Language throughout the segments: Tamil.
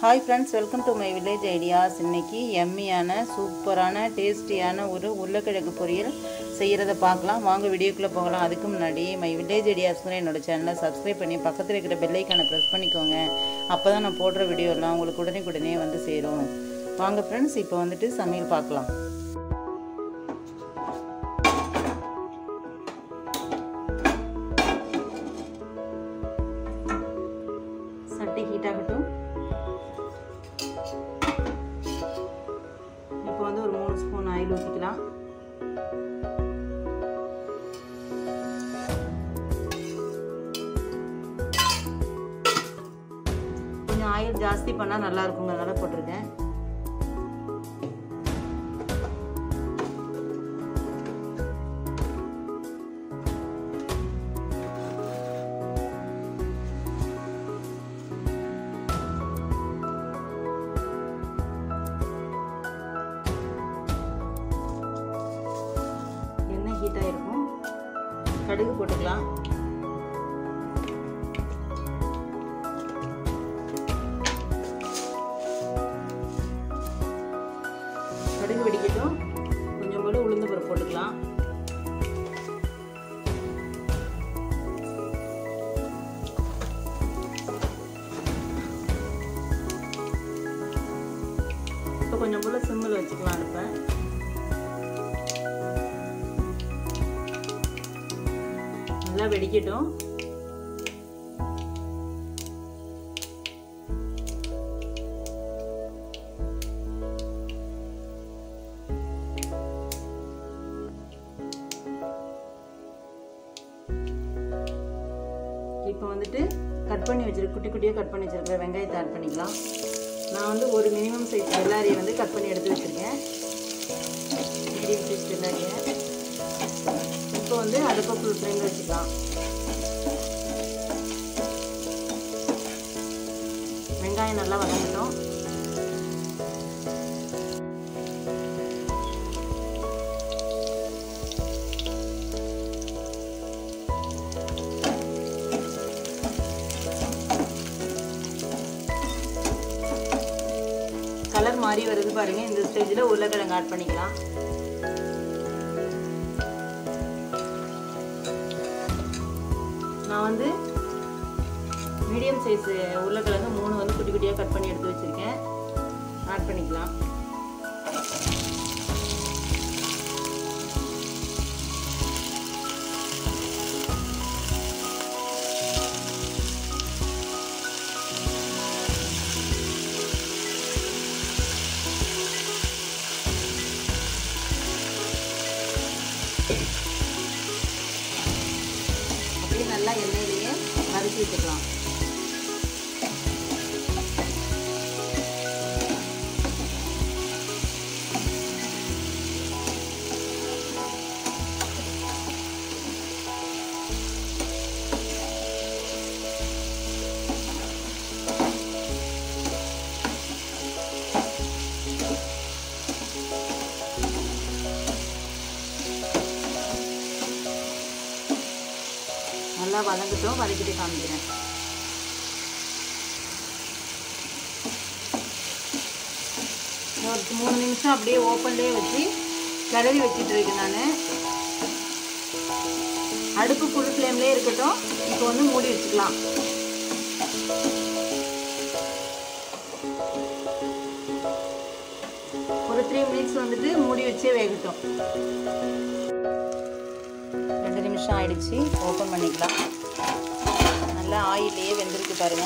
Hi friends welcome to my village ideas இன்னைக்கு எம்மியான சூப்பரான டேஸ்டியான ஒரு உருளைக்கிழங்கு பொரியல் செய்கிறத பார்க்கலாம். வாங்க வீடியோக்குள்ளே போகலாம். அதுக்கு முன்னாடி மை வில்லேஜ் ஐடியாஸ்ங்கிற என்னோடய சேனலை சப்ஸ்கிரைப் பண்ணி பக்கத்தில் இருக்கிற பெல்லைக்கானை ப்ரெஸ் பண்ணிக்கோங்க. அப்போ தான் நான் போடுற வீடியோலாம் உங்களுக்கு உடனே உடனே வந்து சேரும். வாங்க ஃப்ரெண்ட்ஸ் இப்போ வந்துட்டு சமையல் பார்க்கலாம். ஜாஸ்தி பண்ணால் நல்லா இருக்குங்கிறதுனால போட்டிருக்கேன். எண்ணெய் ஹீட்டாக இருக்கும் கடுகு போட்டுக்கலாம். இப்போ கொஞ்சம் போல் சிம்மில் வச்சுக்கலாம் அடுப்பை. நல்லா வெடிக்கட்டும். இப்போ வந்துட்டு கட் பண்ணி வச்சிருக்க குட்டி குட்டியாக கட் பண்ணி வச்சிருக்கிற வெங்காயத்தை ஆட் பண்ணிக்கலாம். நான் வந்து ஒரு மினிமம் சைஸ் வெள்ளாரியை வந்து கட் பண்ணி எடுத்து வச்சுருக்கேன். மீடியம் சைஸ் வெள்ளாரியை இப்போ வந்து அடுப்பை ஃபுல் ஃப்ளேமில் வச்சுக்கலாம். வெங்காயம் நல்லா வதங்கட்டும். மாதிரி வருது பாருங்க. இந்த ஸ்டேஜில் உருளைக்கிழங்கு ஆட் பண்ணிக்கலாம். நான் வந்து மீடியம் சைஸ் உருளைக்கிழங்கு மூணு வந்து குட்டி குட்டியாக கட் பண்ணி எடுத்து வச்சுருக்கேன். அப்படியே நல்லா எண்ணெயிலேயே வதக்கி விட்டுக்கலாம் வதங்கட்டும் வதக்கிட்டு காமிக்கிறேன். ஒரு மூணு நிமிஷம் அப்படியே ஓப்பன்லேயே வச்சு கிளறி வச்சுட்டு இருக்கேன் நான். அடுப்பு ஃபுல் ஃப்ளேம்லேயே இருக்கட்டும். இப்போ வந்து மூடி வச்சுக்கலாம். ஒரு த்ரீ மினிட்ஸ் வந்துட்டு மூடி வச்சே வேகட்டும். ரெண்டு நிமிஷம் ஆயிடுச்சு. ஓப்பன் பண்ணிக்கலாம். ஆயிலேயே வெந்திருக்கு பாருங்க.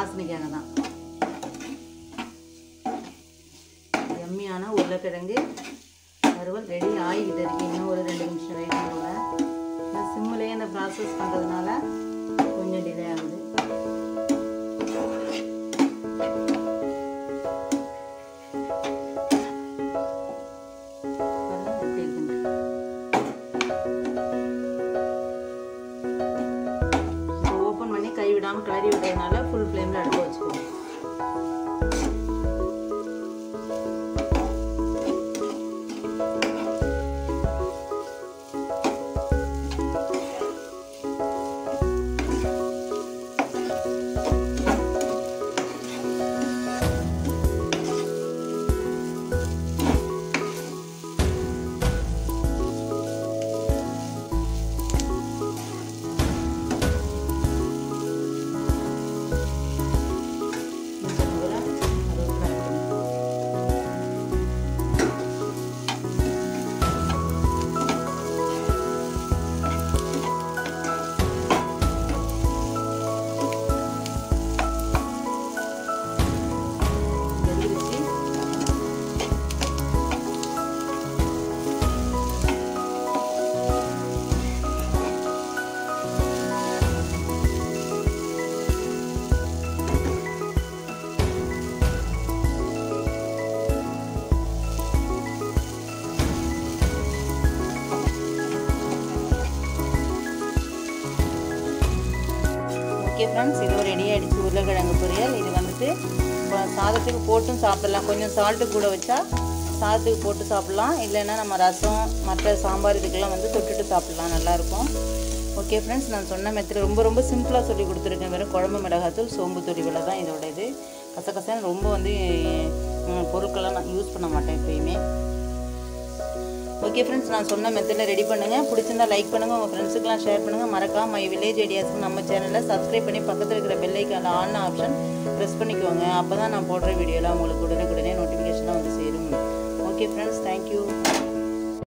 வாசனைக்காக தான் எம்மியான உருளைக்கிழங்கு ஃப்ரெண்ட்ஸ் இது ரெடி ஆகிடுச்சு உருளைக்கிழங்கு பொரியல். இது வந்துட்டு சாதத்துக்கு போட்டும் சாப்பிடலாம். கொஞ்சம் சால்ட்டு கூட வச்சா சாதத்துக்கு போட்டு சாப்பிட்லாம். இல்லைன்னா நம்ம ரசம் மற்ற சாம்பார் இதுக்கெல்லாம் வந்து தொட்டுட்டு சாப்பிட்லாம். நல்லாயிருக்கும். ஓகே ஃப்ரெண்ட்ஸ் நான் சொன்ன மெத்தில் ரொம்ப ரொம்ப சிம்பிளாக சொல்லி கொடுத்துருக்கேன் வெறும் குழம்பு மிளகாத்தூள் சோம்பு தூள் தான் இதோட இது கசகசன்னு ரொம்ப வந்து பொருட்கள்லாம் நான் யூஸ் பண்ண மாட்டேன் எப்பயுமே. ஓகே ஃப்ரெண்ட்ஸ் நான் சொன்ன மெத்தடில் ரெடி பண்ணுங்கள் பிடிச்சிருந்தா லைக் பண்ணுங்கள் உங்கள் ஃப்ரெண்ட்ஸுக்கெலாம் ஷேர் பண்ணுங்கள் மறக்காம மை வில்லேஜ் ஐடியாஸ்க்கு நம்ம சேனலை சப்ஸ்கிரைப் பண்ணி பக்கத்தில் இருக்கிற பெல்லைக்கான ஆன் ஆப்ஷன் ப்ரெஸ் பண்ணிக்கோங்க. அப்போ தான் நான் போடுற வீடியோலாம் உங்களுக்கு உடனே உடனே நோட்டிஃபிகேஷனாக வந்து சேரும். Okay friends thank you